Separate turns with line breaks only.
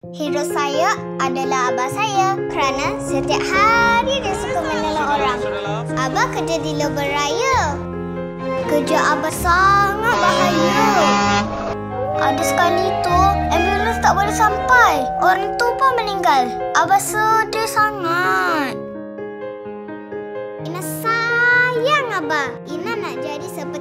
Hero saya adalah abah saya kerana setiap hari dia suka menolong orang. Abah kerja di lebar raya. Kerja abah sangat bahaya. Ada sekali tu, ambulans tak boleh sampai. Orang tu pun meninggal. Abah sedih sangat. Ina sayang abah. Ina nak jadi seperti